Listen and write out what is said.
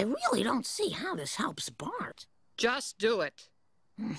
I really don't see how this helps Bart. Just do it. Mm.